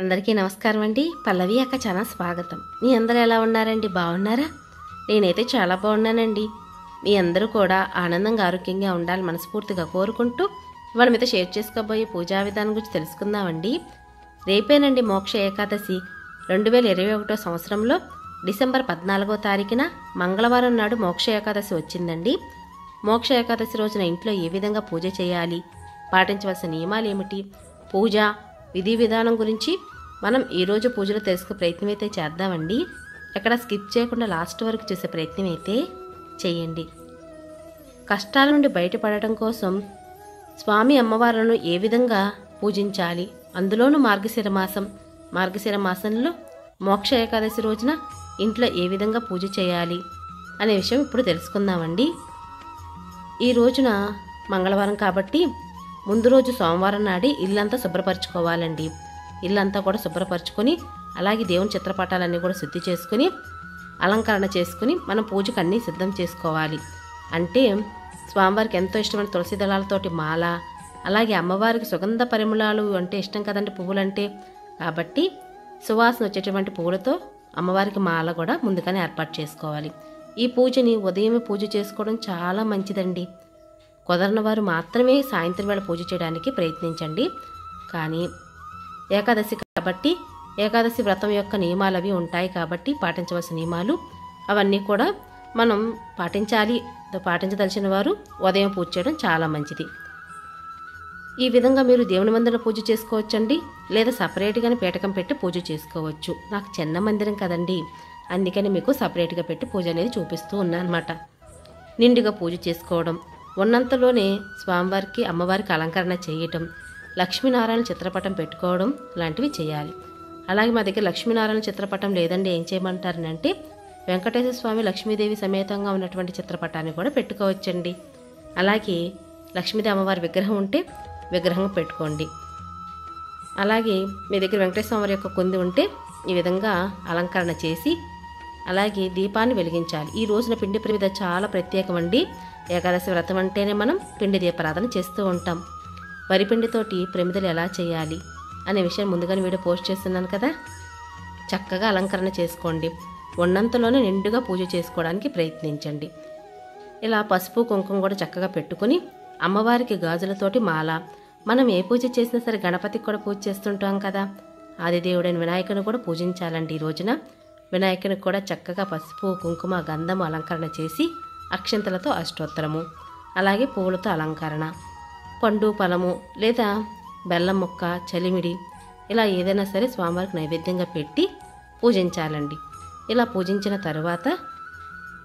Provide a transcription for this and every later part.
అందరికీ నమస్కారం అండి. పల్లవి అక్క చాలా స్వాగతం. మీ అందరూ ఎలా ఉన్నారండి? బాగున్నారా? నేనైతే చాలా బాగున్నానండి. మీ అందరూ కూడా ఆనందంగా ఆరోగ్యంగా ఉండాలి మనస్ఫూర్తిగా కోరుకుంటూ ఇవాళ మీద షేర్ చేసుకోబోయే పూజా విధానం గురించి తెలుసుకుందామండి. రేపేనండి మోక్ష ఏకాదశి. రెండు వేల ఇరవై ఒకటో సంవత్సరంలో డిసెంబర్ పద్నాలుగో తారీఖున మంగళవారం నాడు మోక్ష ఏకాదశి వచ్చిందండి. మోక్ష ఏకాదశి రోజున ఇంట్లో ఏ విధంగా పూజ చేయాలి? పాటించవలసిన నియమాలు ఏమిటి? పూజ విధి విధానం గురించి మనం ఈరోజు పూజలో తెలుసుకునే ప్రయత్నం అయితే చేద్దామండి. ఎక్కడ స్కిప్ చేయకుండా లాస్ట్ వరకు చూసే ప్రయత్నం అయితే చేయండి. కష్టాల నుండి బయటపడటం కోసం స్వామి అమ్మవార్లను ఏ విధంగా పూజించాలి? అందులోనూ మార్గశిర మాసం మార్గశిర మాసంలో మోక్ష ఏకాదశి రోజున ఇంట్లో ఏ విధంగా పూజ చేయాలి అనే విషయం ఇప్పుడు తెలుసుకుందామండి. ఈ రోజున మంగళవారం కాబట్టి ముందు రోజు సోమవారం నాడి ఇల్లంతా శుభ్రపరచుకోవాలండి. ఇల్లంతా కూడా శుభ్రపరచుకొని అలాగే దేవుని చిత్రపటాలన్నీ కూడా శుద్ధి చేసుకుని అలంకరణ చేసుకుని మనం పూజకు అన్నీ సిద్ధం చేసుకోవాలి. అంటే స్వామివారికి ఎంతో ఇష్టమైన తులసి దళాలతోటి మాల అలాగే అమ్మవారికి సుగంధ పరిమళాలు అంటే ఇష్టం కదండి పువ్వులంటే. కాబట్టి సువాసన వచ్చేటువంటి పువ్వులతో అమ్మవారికి మాల కూడా ముందుగానే ఏర్పాటు చేసుకోవాలి. ఈ పూజని ఉదయమే పూజ చేసుకోవడం చాలా మంచిదండి. కుదరని వారు మాత్రమే సాయంత్రం వేళ పూజ చేయడానికి ప్రయత్నించండి. కానీ ఏకాదశి కాబట్టి ఏకాదశి వ్రతం యొక్క నియమాలు అవి ఉంటాయి కాబట్టి పాటించవలసిన నియమాలు అవన్నీ కూడా మనం పాటించాలి. పాటించదలిచిన వారు ఉదయం పూజ చేయడం చాలా మంచిది. ఈ విధంగా మీరు దేవుని మందిరం పూజ చేసుకోవచ్చండి. లేదా సపరేట్గానే పీటకం పెట్టి పూజ చేసుకోవచ్చు. నాకు చిన్న మందిరం కదండి. అందుకని మీకు సపరేట్గా పెట్టి పూజ అనేది చూపిస్తూ ఉన్నాను అనమాట నిండుగా పూజ చేసుకోవడం ఉన్నంతలోనే స్వామివారికి అమ్మవారికి అలంకరణ చేయటం లక్ష్మీనారాయణ చిత్రపటం పెట్టుకోవడం లాంటివి చేయాలి. అలాగే మా దగ్గర లక్ష్మీనారాయణ చిత్రపటం లేదండి ఏం చేయమంటారనంటే వెంకటేశ్వర స్వామి లక్ష్మీదేవి సమేతంగా ఉన్నటువంటి చిత్రపటాన్ని కూడా పెట్టుకోవచ్చండి. అలాగే లక్ష్మీదేవి అమ్మవారి విగ్రహం ఉంటే విగ్రహం పెట్టుకోండి. అలాగే మీ దగ్గర వెంకటేశ్వర స్వామి యొక్క కుంది ఉంటే ఈ విధంగా అలంకరణ చేసి అలాగే దీపాన్ని వెలిగించాలి. ఈ రోజున పిండి ప్రమిద చాలా ప్రత్యేకమండి. ఏకాదశి వ్రతం అంటేనే మనం పిండి దీపారాధన చేస్తూ ఉంటాం. వరిపిండితోటి ప్రమిదలు ఎలా చేయాలి అనే విషయం ముందుగానే వీడియో పోస్ట్ చేస్తున్నాను కదా. చక్కగా అలంకరణ చేసుకోండి. ఉన్నంతలోనే నిండుగా పూజ చేసుకోవడానికి ప్రయత్నించండి. ఇలా పసుపు కుంకుమ కూడా చక్కగా పెట్టుకుని అమ్మవారికి గాజులతోటి మాల. మనం ఏ పూజ చేసినా సరే గణపతికి కూడా పూజ చేస్తుంటాం కదా. ఆదిదేవుడైన వినాయకుని కూడా పూజించాలండి ఈ రోజున. వినాయకునికి కూడా చక్కగా పసుపు కుంకుమ గంధము అలంకరణ చేసి అక్షంతలతో అష్టోత్తరము అలాగే పువ్వులతో అలంకరణ. పండు ఫలము లేదా బెల్లం మొక్క చలిమిడి ఇలా ఏదైనా సరే స్వామివారికి నైవేద్యంగా పెట్టి పూజించాలండి. ఇలా పూజించిన తర్వాత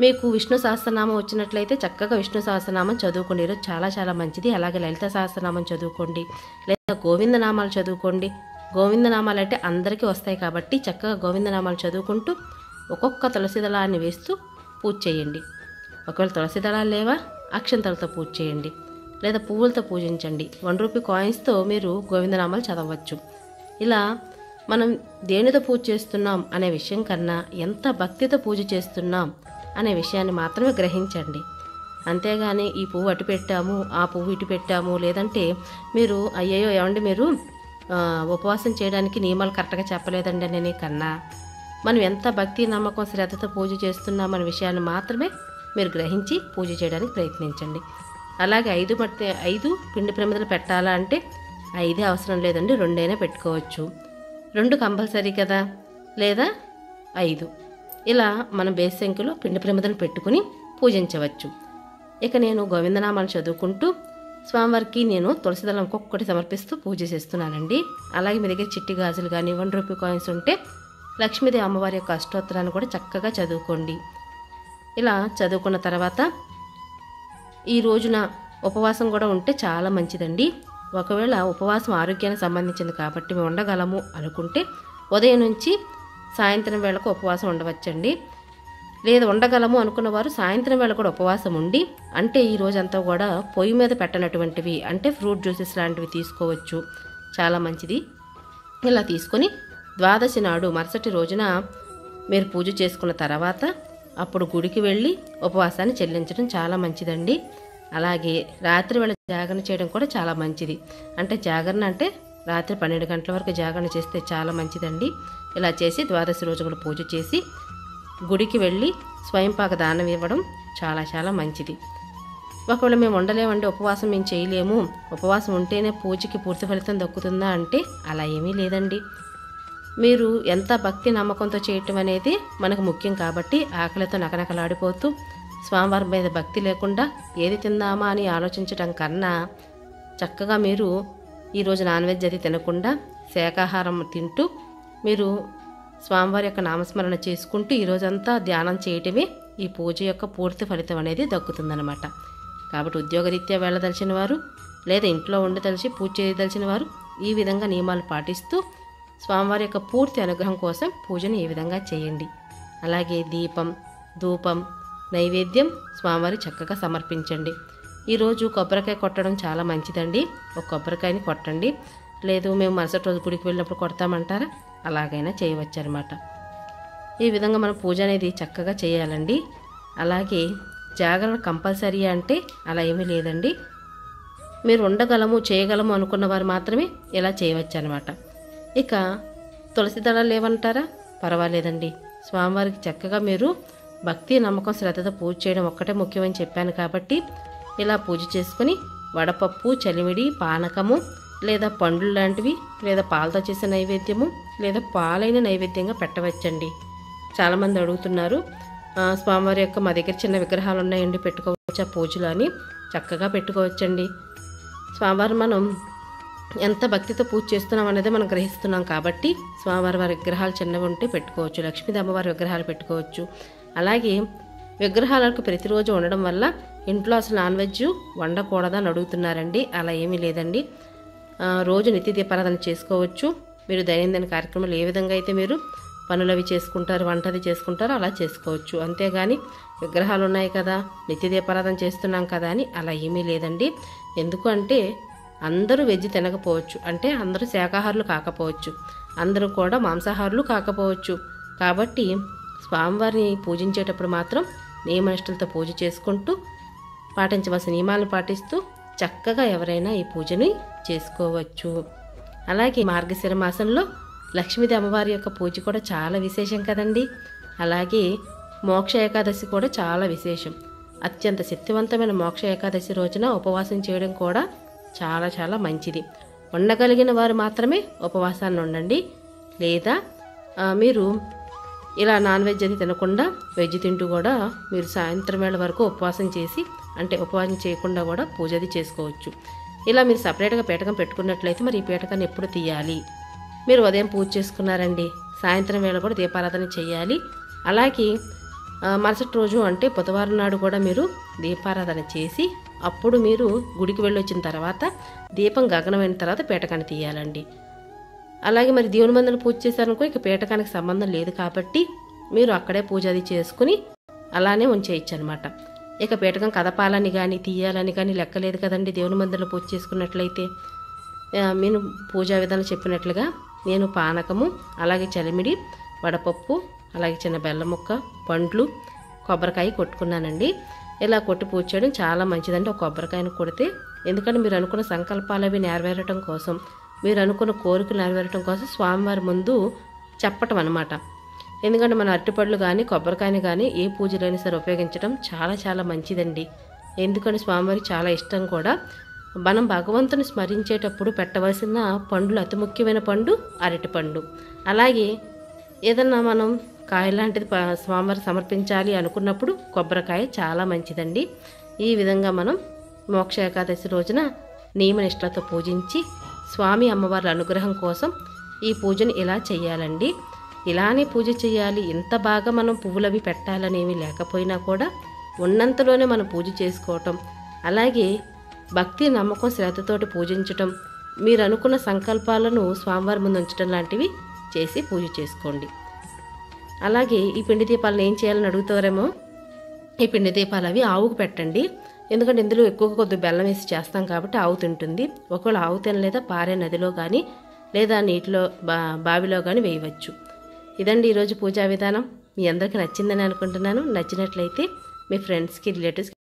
మీకు విష్ణు సహస్రనామం వచ్చినట్లయితే చక్కగా విష్ణు సహస్రనామం చదువుకోండి. ఈరోజు చాలా చాలా మంచిది. అలాగే లలిత సహస్రనామం చదువుకోండి. లేదా గోవిందనామాలు చదువుకోండి. గోవిందనామాలు అంటే అందరికీ వస్తాయి కాబట్టి చక్కగా గోవిందనామాలు చదువుకుంటూ ఒక్కొక్క తులసి దళాన్ని వేస్తూ పూజ చేయండి. ఒకవేళ తులసి దళాలు లేవా అక్షంతలతో పూజ చేయండి. లేదా పువ్వులతో పూజించండి. వన్ రూపీ కాయిన్స్తో మీరు గోవిందనామాలు చదవచ్చు. ఇలా మనం దేనితో పూజ చేస్తున్నాం అనే విషయం కన్నా ఎంత భక్తితో పూజ చేస్తున్నాం అనే విషయాన్ని మాత్రమే గ్రహించండి. అంతేగాని ఈ పువ్వు అటు పెట్టాము ఆ పువ్వు ఇటు పెట్టాము లేదంటే మీరు అయ్యయ్యో ఏమండి మీరు ఉపవాసం చేయడానికి నియమాలు కరెక్ట్గా చెప్పలేదండి అనే కన్నా. మనం ఎంత భక్తి నమ్మకం శ్రద్ధతో పూజ చేస్తున్నామన్న అనే విషయాన్ని మాత్రమే మీరు గ్రహించి పూజ చేయడానికి ప్రయత్నించండి. అలాగే ఐదు మట్టి ఐదు పిండి ప్రమిదలు పెట్టాలా అంటే ఐదే అవసరం లేదండి రెండైనా పెట్టుకోవచ్చు. రెండు కంపల్సరీ కదా? లేదా ఐదు. ఇలా మనం బేస్ పిండి ప్రమిదలు పెట్టుకుని పూజించవచ్చు. ఇక నేను గోవిందనామాలు చదువుకుంటూ స్వామివారికి నేను తులసిదళం ఒక్కొక్కటి సమర్పిస్తూ పూజ చేస్తున్నానండి. అలాగే మీ దగ్గర చిట్టి గాజులు కానీ వన్ రూపీ కాయిన్స్ ఉంటే లక్ష్మీదేవి అమ్మవారి యొక్క అష్టోత్తరాన్ని కూడా చక్కగా చదువుకోండి. ఇలా చదువుకున్న తర్వాత ఈ రోజున ఉపవాసం కూడా ఉంటే చాలా మంచిదండి. ఒకవేళ ఉపవాసం ఆరోగ్యానికి సంబంధించింది కాబట్టి మేము ఉండగలము అనుకుంటే ఉదయం నుంచి సాయంత్రం వేళకు ఉపవాసం ఉండవచ్చండి. లేదు ఉండగలము అనుకున్న వారు సాయంత్రం వేళ కూడా ఉపవాసం ఉండి అంటే ఈ రోజంతా కూడా పొయ్యి మీద పెట్టనటువంటివి అంటే ఫ్రూట్ జ్యూసెస్ లాంటివి తీసుకోవచ్చు. చాలా మంచిది. ఇలా తీసుకొని ద్వాదశి నాడు మరుసటి రోజున మీరు పూజ చేసుకున్న తర్వాత అప్పుడు గుడికి వెళ్ళి ఉపవాసాన్ని చెల్లించడం చాలా మంచిదండి. అలాగే రాత్రి వేళ జాగరణ చేయడం కూడా చాలా మంచిది. అంటే జాగరణ అంటే రాత్రి పన్నెండు గంటల వరకు జాగరణ చేస్తే చాలా మంచిదండి. ఇలా చేసి ద్వాదశి రోజు కూడా పూజ చేసి గుడికి వెళ్ళి స్వయంపాక దానం ఇవ్వడం చాలా చాలా మంచిది. ఒకవేళ మేము ఉండలేమండి ఉపవాసం మేము చేయలేము. ఉపవాసం ఉంటేనే పూజకి పూర్తి ఫలితం దక్కుతుందా అంటే అలా ఏమీ లేదండి. మీరు ఎంత భక్తి నమ్మకంతో చేయటం అనేది మనకు ముఖ్యం కాబట్టి ఆకలితో నకనకలాడిపోతూ స్వామివారి మీద భక్తి లేకుండా ఏది తిందామా అని ఆలోచించటం కన్నా చక్కగా మీరు ఈరోజు నాన్ వెజ్ అది తినకుండా శాకాహారం తింటూ మీరు స్వామివారి యొక్క నామస్మరణ చేసుకుంటూ ఈరోజంతా ధ్యానం చేయటమే ఈ పూజ యొక్క పూర్తి ఫలితం అనేది దక్కుతుందనమాట కాబట్టి ఉద్యోగరీత్యా వెళ్ళదలిచిన వారు లేదా ఇంట్లో ఉండదలిచి పూజ చేయదలిచిన వారు ఈ విధంగా నియమాలు పాటిస్తూ స్వామివారి యొక్క పూర్తి అనుగ్రహం కోసం పూజను ఈ విధంగా చేయండి. అలాగే దీపం ధూపం నైవేద్యం స్వామివారి చక్కగా సమర్పించండి. ఈరోజు కొబ్బరికాయ కొట్టడం చాలా మంచిదండి. ఒక కొబ్బరికాయని కొట్టండి. లేదు మేము మరుసటి రోజు గుడికి వెళ్ళినప్పుడు కొడతామంటారా? అలాగైనా చేయవచ్చు అనమాట ఈ విధంగా మనం పూజ అనేది చక్కగా చేయాలండి. అలాగే జాగరణ కంపల్సరీ అంటే అలా ఏమీ లేదండి. మీరు ఉండగలము చేయగలము అనుకున్న వారు మాత్రమే ఇలా చేయవచ్చు అనమాట ఇక తులసి దళాలు లేవంటారా? పర్వాలేదండి. స్వామివారికి చక్కగా మీరు భక్తి నమ్మకం శ్రద్ధతో పూజ చేయడం ఒక్కటే ముఖ్యమని చెప్పాను కాబట్టి ఇలా పూజ చేసుకుని వడపప్పు చలిమిడి పానకము లేదా పండ్లు లాంటివి లేదా పాలతో చేసే నైవేద్యము లేదా పాలైన నైవేద్యంగా పెట్టవచ్చండి. చాలామంది అడుగుతున్నారు స్వామివారి యొక్క మా దగ్గర చిన్న విగ్రహాలు ఉన్నాయండి పెట్టుకోవచ్చు ఆ పూజలు అని. చక్కగా పెట్టుకోవచ్చండి. స్వామివారు మనం ఎంత భక్తితో పూజ చేస్తున్నాం అనేది మనం గ్రహిస్తున్నాం కాబట్టి స్వామివారి వారి విగ్రహాలు చిన్నవి ఉంటే పెట్టుకోవచ్చు లక్ష్మీదేవి అమ్మవారి విగ్రహాలు పెట్టుకోవచ్చు. అలాగే విగ్రహాలకు ప్రతిరోజు ఉండడం వల్ల ఇంట్లో అసలు నాన్ వెజ్ వండకూడదని అడుగుతున్నారండి. అలా ఏమీ లేదండి. రోజు నిత్య దీపారాధన చేసుకోవచ్చు. మీరు దైనందిన కార్యక్రమాలు ఏ విధంగా అయితే మీరు పనులు అవి చేసుకుంటారు వంట అది చేసుకుంటారో అలా చేసుకోవచ్చు. అంతేగాని విగ్రహాలు ఉన్నాయి కదా నిత్య దీపారాధన చేస్తున్నాం కదా అని అలా ఏమీ లేదండి. ఎందుకు అంటే అందరూ వెజ్ తినకపోవచ్చు. అంటే అందరూ శాకాహారులు కాకపోవచ్చు. అందరూ కూడా మాంసాహారులు కాకపోవచ్చు. కాబట్టి స్వామివారిని పూజించేటప్పుడు మాత్రం నియమనిష్టలతో పూజ చేసుకుంటూ పాటించవలసిన నియమాలను పాటిస్తూ చక్కగా ఎవరైనా ఈ పూజని చేసుకోవచ్చు. అలాగే మార్గశిర మాసంలో లక్ష్మీది అమ్మవారి యొక్క పూజ కూడా చాలా విశేషం కదండి. అలాగే మోక్ష ఏకాదశి కూడా చాలా విశేషం. అత్యంత శక్తివంతమైన మోక్ష ఏకాదశి రోజున ఉపవాసం చేయడం కూడా చాలా చాలా మంచిది. ఉండగలిగిన వారు మాత్రమే ఉపవాసాన్ని ఉండండి. లేదా మీరు ఇలా నాన్ వెజ్ అది తినకుండా వెజ్ తింటూ కూడా మీరు సాయంత్రం వేళ వరకు ఉపవాసం చేసి అంటే ఉపవాసం చేయకుండా కూడా పూజ అది చేసుకోవచ్చు. ఇలా మీరు సపరేట్గా పీటకం పెట్టుకున్నట్లయితే మరి ఈ పీటకాన్ని ఎప్పుడు తీయాలి? మీరు ఉదయం పూజ చేసుకున్నారండి సాయంత్రం వేళ కూడా దీపారాధన చేయాలి. అలాగే మరుసటి రోజు అంటే బుధవారం నాడు కూడా మీరు దీపారాధన చేసి అప్పుడు మీరు గుడికి వెళ్ళొచ్చిన తర్వాత దీపం గగనమైన తర్వాత పీటకాన్ని తీయాలండి. అలాగే మరి దేవుని మందులు పూజ చేశారనుకో ఇక పీటకానికి సంబంధం లేదు కాబట్టి మీరు అక్కడే పూజ అది చేసుకుని అలానే ఉంచేయచ్చు అనమాట ఇక పీటకం కదపాలని కానీ తీయాలని కానీ లెక్కలేదు కదండి. దేవుని మందిరంలో పూజ చేసుకున్నట్లయితే నేను పూజా విధానం చెప్పినట్లుగా నేను పానకము అలాగే చలిమిడి వడపప్పు అలాగే చిన్న బెల్లం ముక్క పండ్లు కొబ్బరికాయ కొట్టుకున్నానండి. ఇలా కొట్టి పూజ చేయడం చాలా మంచిదండి. ఒక కొబ్బరికాయను కొడితే ఎందుకంటే మీరు అనుకున్న సంకల్పాలు అవి నెరవేరటం కోసం మీరు అనుకున్న కోరికలు నెరవేరటం కోసం స్వామివారి ముందు చెప్పటం అనమాట ఎందుకంటే మన అరటిపళ్ళు కానీ కొబ్బరికాయని కానీ ఏ పూజలైనా సరే ఉపయోగించడం చాలా చాలా మంచిదండి. ఎందుకంటే స్వామివారికి చాలా ఇష్టం కూడా. మనం భగవంతుని స్మరించేటప్పుడు పెట్టవలసిన పండులు అతి ముఖ్యమైన పండు అరటిపండు అలాగే ఏదన్నా మనం కాయ లాంటిది స్వామివారి సమర్పించాలి అనుకున్నప్పుడు కొబ్బరికాయ చాలా మంచిదండి. ఈ విధంగా మనం మోక్ష ఏకాదశి రోజున నియమనిష్టలతో పూజించి స్వామి అమ్మవారి అనుగ్రహం కోసం ఈ పూజను ఇలా చేయాలండి. ఇలానే పూజ చేయాలి. ఇంత బాగా మనం పువ్వులవి పెట్టాలనేమి లేకపోయినా కూడా ఉన్నంతలోనే మనం పూజ చేసుకోవటం. అలాగే భక్తి నమ్మకం శ్రద్ధతోటి పూజించటం. మీరు అనుకున్న సంకల్పాలను స్వామివారి ముందు ఉంచడం లాంటివి చేసి పూజ చేసుకోండి. అలాగే ఈ పిండి దీపాలను ఏం చేయాలని అడుగుతారేమో? ఈ పిండి దీపాలు అవి ఆవుకు పెట్టండి. ఎందుకంటే ఇందులో ఎక్కువ కొద్ది బెల్లం వేసి చేస్తాం కాబట్టి ఆవు తింటుంది. ఒకవేళ ఆవు తినలేదా పారే నదిలో కానీ లేదా నీటిలో బా బావిలో కానీ వేయవచ్చు. ఇదండి ఈరోజు పూజా విధానం. మీ అందరికీ నచ్చిందని అనుకుంటున్నాను. నచ్చినట్లయితే మీ ఫ్రెండ్స్కి రిలేటివ్స్కి